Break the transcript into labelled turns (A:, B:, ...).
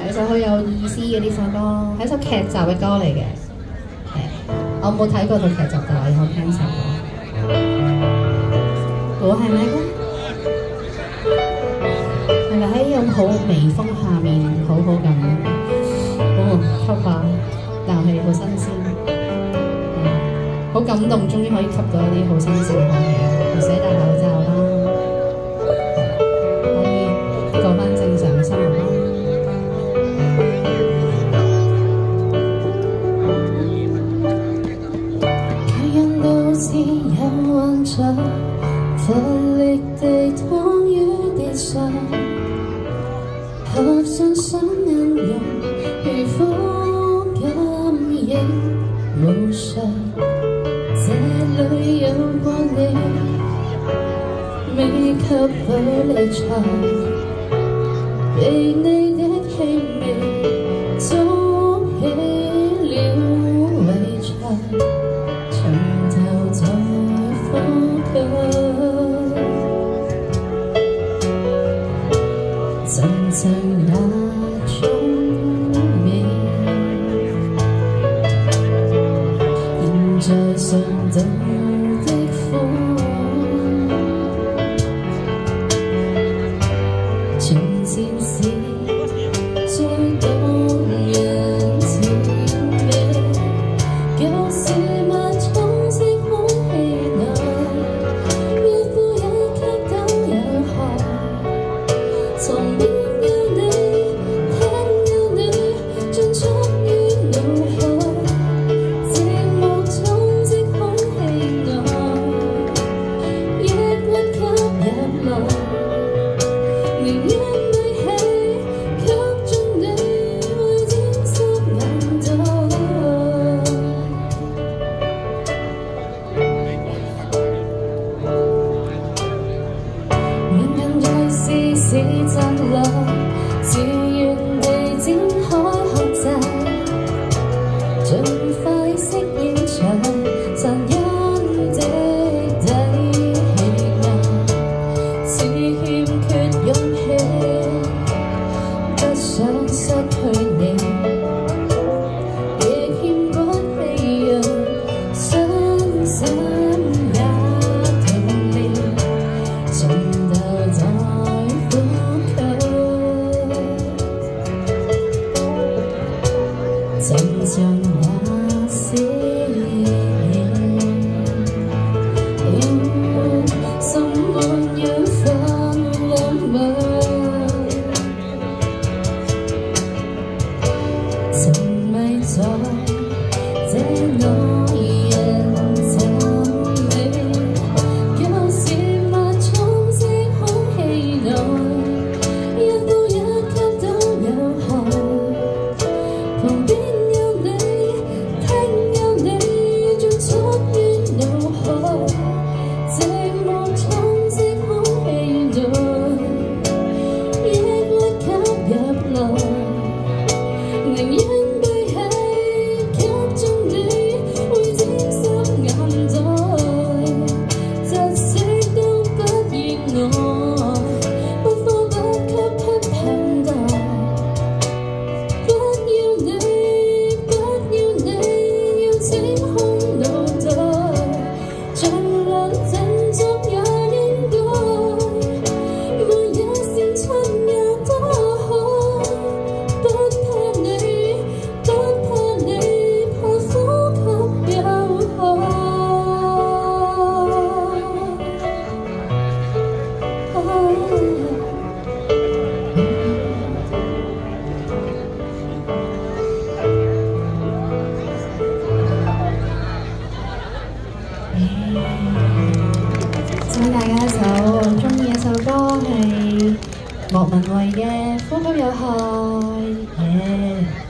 A: 係一首好有意思嘅呢首歌，係一首劇集嘅歌嚟嘅。我冇睇過套劇集，但係我聽首歌。估係咩歌？係咪喺咁好微風下面，好好咁，哦吸下，但係好新鮮，好感動，終於可以吸到一啲好新鮮嘅空氣，唔使戴口罩
B: 着，这力地躺于地上，合上双眼，用渔夫感应路上，这里有过你，未及距离长，被你的气味。吸入來。寧願背起，卻盡你会沾濕眼袋。
A: 莫文蔚嘅《呼吸有害》耶。